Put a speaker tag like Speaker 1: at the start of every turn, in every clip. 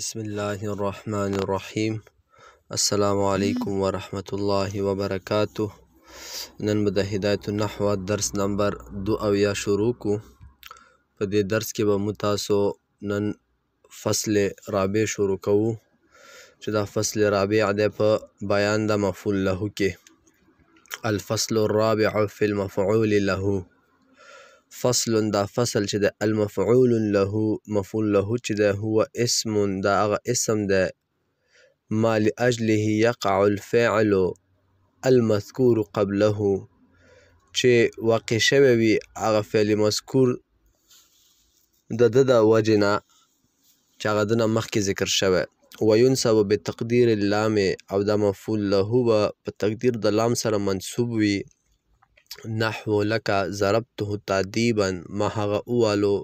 Speaker 1: بسم الله الرحمن الرحیم السلام علیکم ورحمت الله وبرکاته نن به د هدایت النحو درس نمبر 2 او یا شروع کو په دې درس کې به مو تاسو نن فصل رابع شروع کوو چې دا فصل رابع دی په بیان د مفعول له کې الفصل الرابع في المفعول له فصل دا فصل چې د المفعول له مفعول له چې ده هو اسم دا هغه اسم ده ما لاجله يقع الفعل المذكور قبله چې واقع شوی وي هغه فعل مذکور د ده د وجې نه چې هغه د نه مخکې ذکر شوی وینصب بتقدیر اللام او دا مفعول له به په تقدیر د لام سره منصوب وي نحو لکه ضربته تعدیبا ما هغه ووالو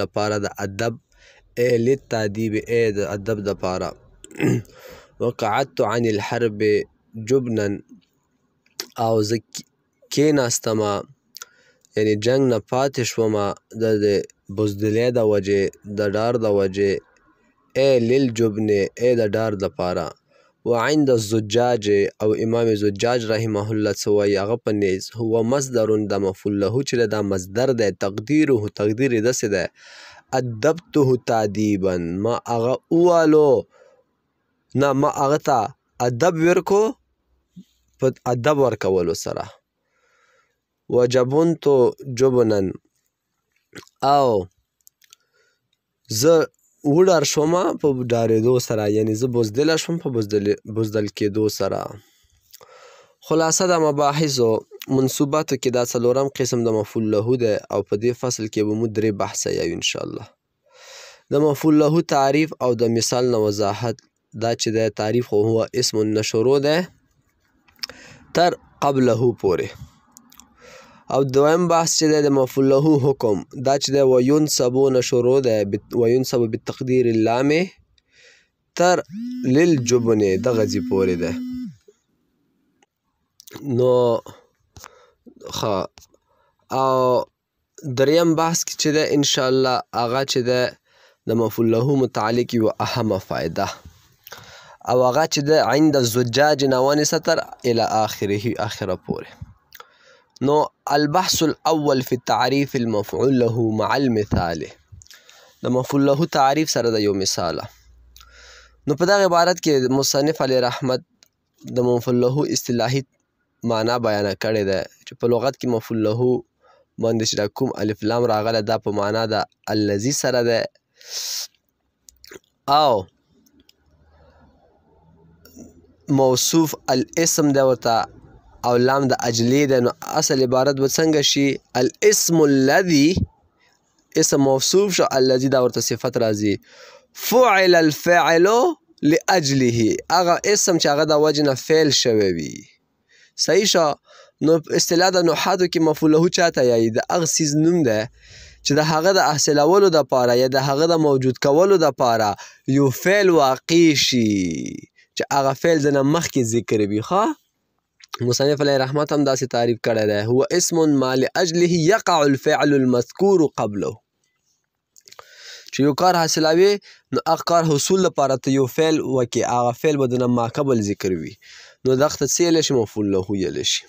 Speaker 1: لپاره د ادب ای للتعدیب ای د ادب دپاره وقعدت عن الحرب جبنا او زه کېناستمه یعنی جنګ نه پاتی شومه د دی بزدلی د وجی د ډار د وجی ای للجبن ای د ډار د پاره وعند الزجاج او امام زجاج رحمه الله څه وایی هغه په نیز هو مصدر دا مفعول له چه ده دا مصدر ده تقدیره تقدیر یی داسی ده ادبته تادیبا ما هغه ووالو نه ما هغه ته ادب ورکو په ادب ورکولو سره وجبنت جبنا او زه وډار شوم په ډارېدو سره یعنې زه بزدله شوم په بزدل کېدو سره خلاصه د مباحثو منصوباتو کې دا څلورم قسم د مفعول له دی او په دې فصل کې به مو درې بحثه یو ان شاء الله. د مفعول له تعریف او د مثال نه وضاحت دا چې د تعریف خو هو اسم نشرو ده تر قبله پورې او دویم بحث چې د مفعول له حکم دا چې د ویون سبو نشرو ده ویون سبو بالتقدیر اللامه تر للجبن د غزي پورې ده نو خا او دریم بحث کې چې ده ان شاء الله هغه چې ده د مفعول له متعلق یو اهمه فائده او هغه چې ده عند الزجاج نوان ستر الى اخره اخره پورې نو البحث الاول في تعريف المفعول له مع المثال د مفعول له تعریف سره د یو مثال نو په دغه عبارت کې مصنف علی رحمت د مفعول له اصطلاحي معنا بیانه کړې ده چې په لغت کې مفعول له باندې چې دا کوم الف لام راغلی دا په معنا د الذي سره ده او موصوف الاسم ده ورته او لام د اجلی ده نو اصل عبارت به څنګه شي الاسم الذي اسم موصوف شو الذي دا ورته صفت راځي فعل الفعل لاجله هغه اسم چې هغه د وجنه فعل شوی وي صحیح شو نو اصطلاح د نحاتو کې مفعول له چاته یایي د هغه سیز نوم ده چې د هغه د حاصلولو د پاره یا د هغه د موجود کولو د پاره یو فعل واقع شي چې هغه فعل ځنه مخکې ذکر وي ښه مصنف علیه رحمت هم داسې تعریف کړی دی هو اسم ما لاجله یقع الفعل المذکور قبله چې یو کار حاصلوي نو هغه کار حصول لپاره ته یو فعل وکې هغه فعل به دنه ما قبل ذکر وي نو دغه ته څه یلی شي مفعول له یلی شي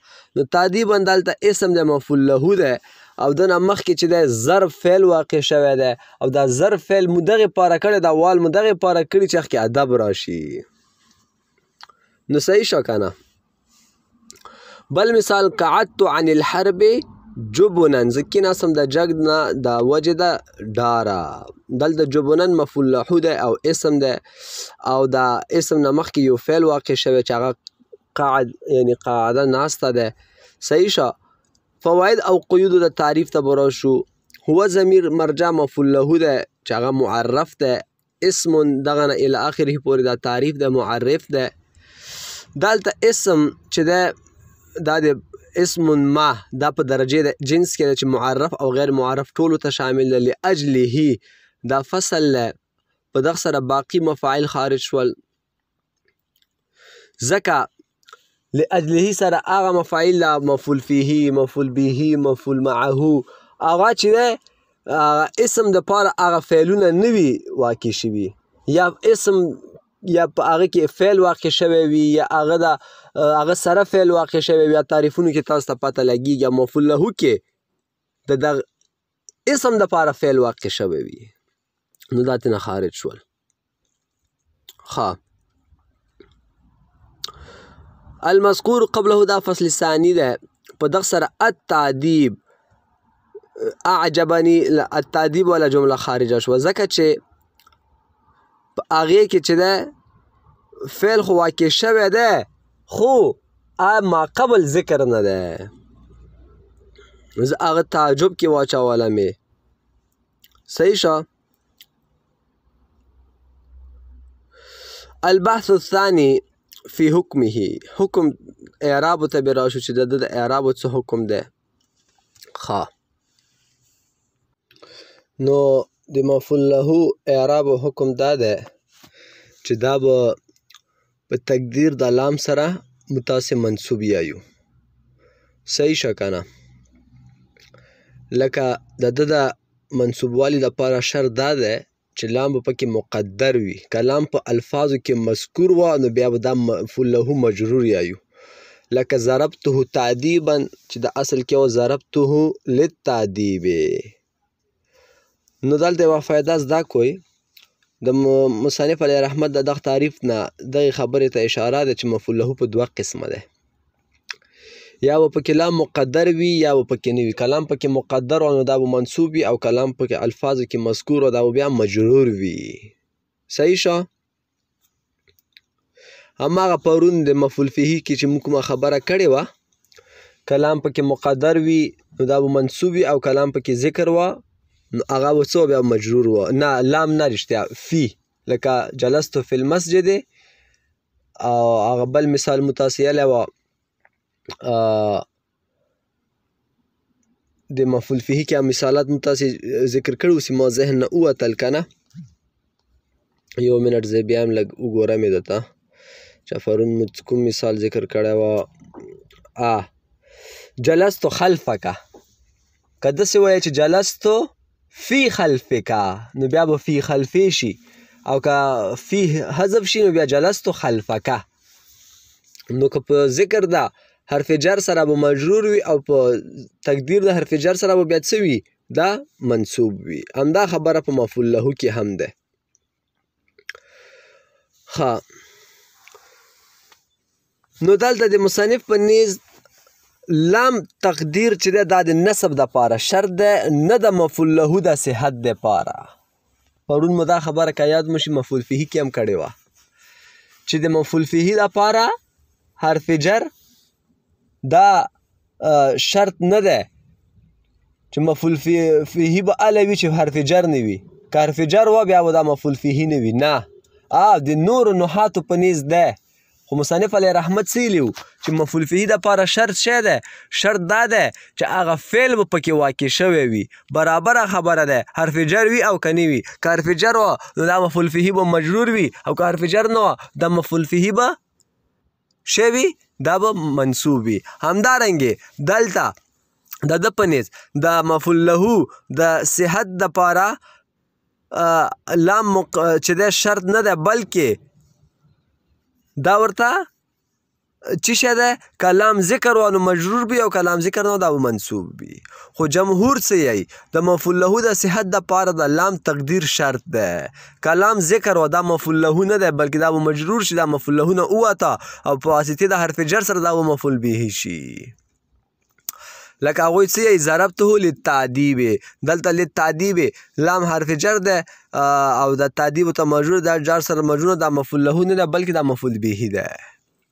Speaker 1: نو تادیبا دلته اسم د مفعول له ده او دنه مخکې چې د ظرف فعل واقع شوی دی او دا ظرف فعل مو دغه پاره کړی دا وال مو دغه پاره کړی چې اخکې ادب راشي نو صحیح شو کنه بل مثال قعدت عن الحرب جبنن ځکه ناسم د جګ نه د وجه د ډارا دلته جبنن مفعول له ده او اسم ده او دا اسم نه مخکې یو فعل واقع شوی چې هغه قعد یعنی قعده ناسته ده صحیح شو فواید او قیود د تعریف ته برو شو هو ضمیر مرجع مفعول له ده چې هغه معرف ده اسم دغه نه الی اخره پورې دا تعریف ده معرف ده دالته اسم چې ده دا د اسم ما دا په درجه د جنس کې چې معرف او غیر معرف ټولو ته شامل دی لاجله دا فصل په دغه سره باقی مفاعل خارج شول ځکه لاجله سره هغه مفاعیل لا مفعول فيه مفعول به مفعول معه هغه چې ده هغه اسم د پاره هغه فعلونه نه وي واقع شوي یا اسم یا په هغه کې فعل واقع شوی وي یا هغه د هغه سره فعل واقع شوی وي تعریفونو کې تاسو ته پته لګیږي مفعول له کې د دغه اسم د پاره فعل واقع شوی وي نو دا ترې نه خارج شول. ښه المذکور قبله دا فصل ثانی ده په دغه سره التعذيب اعجبني التعذيب ولا جمله خارجه شو ځکه چې په هغه کې چې ده فعل خو واقع شوه ده خو ا ما قبل ذکر نه ده زه هغه تعجب کې واچوله مې صحیح شه البحث الثاني فی حکمه حکم اعراب ته به راشو چې د ده د اعراب څه حکم دی ښه نو د مفعول له اعراب حکم دا دی چې دا به په تقدیر د لام سره متاسې منصوب یایو صحیح شه کنه لکه د د د منصوبوالي د پاره شر دا ده چې لام به پکې مقدر وي کلام په الفاظو کې مذکور و نو بیا به دا مفعول له مجرور یایو لکه ضربته تعدیبا چې د اصل کې و ضربته للتعدیب نو دلته یوه فایده زده کوئ د مصنف علیه رحمت د دغه تعریف نه دغې خبرې ته اشاره ده چې مفعول له په دوه قسمه دی یا به پکې لام مقدر وي یا به پکې نه وي کلام پکې مقدر او نو دا به منصوب وي او کلام پکې الفاظو کې مذکور او دا به بیا مجرور وي صحیح شو هماغه پرون د مفعول فيه کې چې موږ کومه خبره کړې وه کلام پکې مقدر وي نو دا به منصوب وي او کلام پکې ذکر وه نو هغه به څه بیا مجرور وه نه لام نه رښتیا فی لکه جلست فی المسجد او هغه بل مثال مو تاسې یلی وه د مفعول فيه کې هم مثالات مو تاسې ذکر کړي اوس ما ذهن نه ووتل که نه یو منټ زه بیا هم لږ وګورم یې درته چې پرون مو کوم مثال ذکر کړی وه ا جلست خلفک که داسې وایې چې جلستو فی خلفک نو بیا به فی خلفی شي او که فی حذف شي نو بیا جلستو خلفک نو که په ذکر ده حرف جر سره به مجرور وي او په تقدیر د حرف جر سره به بیا څه وي دا منصوب وي همدا خبره په مفعول له کې هم ده ها نو دلته د مصنف په نیز لام تقدیر چې ده دا د نسب د پاره شرط ده نه د مفعول له د صحت د پاره پرون مو دا خبره که یاد مو شي مفعول فیه کې هم کړې وه چې د مفعول فیه لپاره حرف جر دا شرط نه دی چې مفعول فيه به اله وي چې حرف جر نه وي که حرف جر و بیا به دا مفعول فيه نه وي نه او د نور نحاتو په نیز ده خو مصنف علی رحمت سیلیو چې مفعول فيه د لپاره شرط شه ده شرط دا ده چې هغه فعل به پکې واقع شوی وي برابر خبره ده حرف جر وي او کني وي که حرف جر و نو دا مفعول فيه به مجرور وي او که حرف جر نه و دا مفعول فيه به شوي دا به منصوب وي همدارنګه دلته د ده په نیز د مفعول له د صحت لپاره لام چې دی شرط نه دی بلکې دا ورته څه شی دی که لام ذکر وه نو مجرور به وي او که لام ذکر نه وه دا به منصوب وي خو جمهور څه وایي د مفعول له د صحت لپاره د لام تقدیر شرط دی کلام ذکر و دا مفعول له نه ده بلکې دا مجرور شي دا مفعول له نه اوته او په واسطه د حرف جر سره دا مفعول به شي لکه هغه څه یې ضربته للتادیب دلته للتادیب لام حرف جر ده او د تادیب ته مجرور دا جر سره مجرور دا مفعول له نه ده بلکې دا مفعول به ده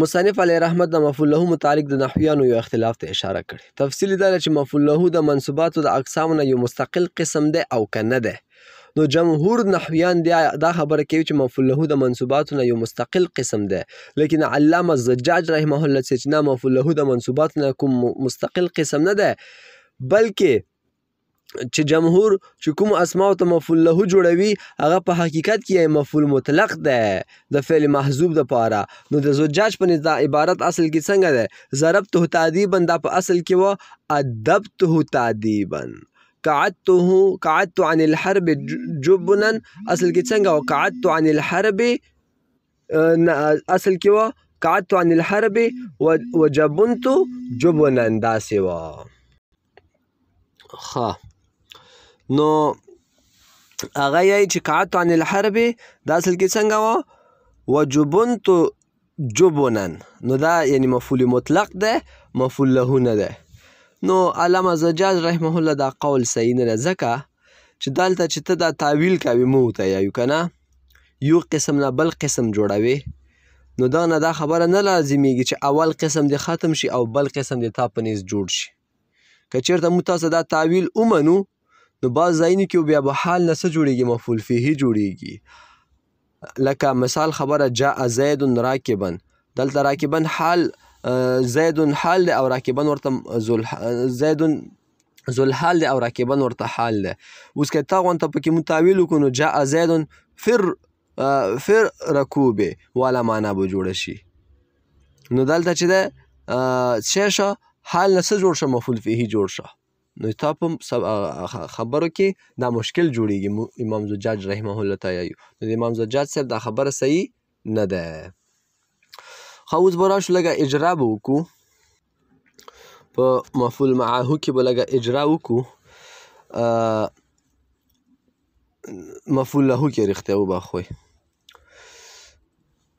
Speaker 1: مصنف علیه رحمت د مفعول له متعلق د نحویانو یو اختلاف ته اشاره کړې تفصیل دا چې مفعول له د منصوباتو د اقسام نه یو مستقل قسم دی او که نه دی نو جمهور نحویان دی دا خبره کوي چې مفعول له د منصوباتو نه یو مستقل قسم دی لیکن علامه زجاج رحمه الله چې نه مفعول له د منصوباتو نه کوم مستقل قسم نه دی بلکې چې جمهور چې کوم اسماء ته مفعول له جوړوي هغه په حقیقت کې مفعول مطلق ده د فعل محذوب د پاره نو د زجاج په نزد عبارت اصل کې څنګه ده ضربته تعذيبا دا په اصل کې و ادبته تعذيبا قعدته قعدت عن الحرب جبنا اصل کې څنګه و قعدت عن الحرب اصل کې و قعدت عن الحرب وجبنت جبنا داسې و ښه نو هغه یې چې قعدت عن الحرب دا اصل کې څنګه و وجبنت جبنن نو دا یعنی مفعول مطلق ده مفعول له نه ده نو علامه زجاج رحمه الله دا قول صحیح نه ده ځکه چې دلته چې ته دا تعویل کوې موږ ته یو که نه یو قسم نه بل قسم جوړوې نو دا نه دا خبره نه لازمیږي چې اول قسم دې ختم شي او بل قسم دې تا په نیز جوړ شي که چېرته موږ تاسو دا تعویل ومنو نو بعض ځایونو کې بیا به حال نه څه جوړیږي مفعول فیه جوړیږي لکه مثال خبره جاء زید راکبا دلته راکبا حال زید حال دی او راکبا ورته زید ذوالحال دی او راکبا ورته حال دی اوس که طغوً ته پکې موږ تاویل وکړو نو جاء زید فی فی الرکوب والا معنی به جوړه شي نو دلته چې دی څه شی شو حال نه څه جوړ شو مفعول فیه جوړ شو نو تا په خبرو کې دا مشکل جوړیږي امام زجاج رحمه الله ته یو نو د امام زجاج صاحب دا خبره صحیح نه ده خو اوس به راشو لږه اجرا به وکړو په مفعول معه کې به لږه اجرا وکړو مفعول له کې رښتیا وبخوئ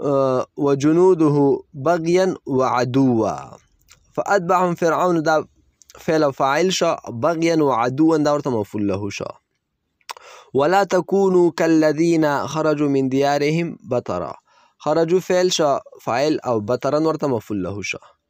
Speaker 1: آه، وجنوده بغيا وعدوا فأتبعهم فرعون دا فعل او فاعل شا بغيا وعدوا دارت مفول له شا ولا تكونوا كالذين خرجوا من ديارهم بطرا خرجوا فعل شا فاعل او بطرا دارت مفول له شا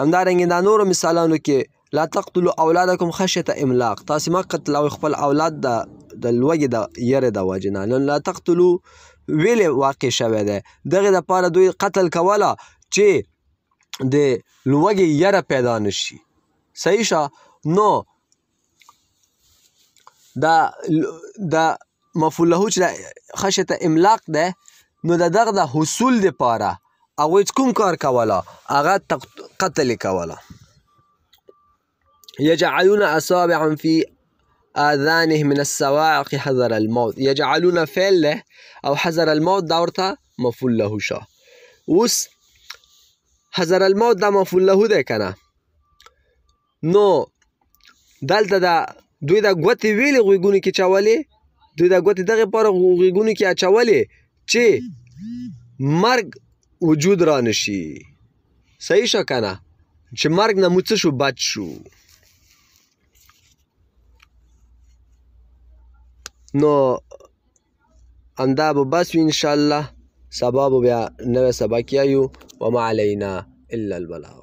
Speaker 1: همدارنګه دا نور مثالانو کې لا تقتلوا اولادکم خشیت املاق تاسو ما قتل او خپل اولاد د د لوګي د یره د واجنه نو لا تقتلوا ویلې واقع شوه ده دغه د پاره دوی قتل کوله چې د لوګي یره پیدا نشي صحیح شه نو دا دا مفعول له چې خشیت املاق ده نو د دغه د حصول لپاره هغوی چې کوم کار کوله هغه قتل یې کوله یجعلون اصابعهم فی آذانهم من السواعق حذر الموت یجعلون فعل ده او حذر الموت دا ورته مفعول له شه اوس حذر الموت دا مفعول له ده که نه نو دلته دا دوی دا ګوتې ویلې غوږونو کې چولې دوی دا ګوتې دغه پر غوږونو کې اچولې چې مرګ وجود را نشي صحیح شو کنه چې مرګ نه موڅ شو بچ شو نو همدا به بس وي ان شاء الله سبا به بیا نوې سبا کیایو وما علینا الا البلاغ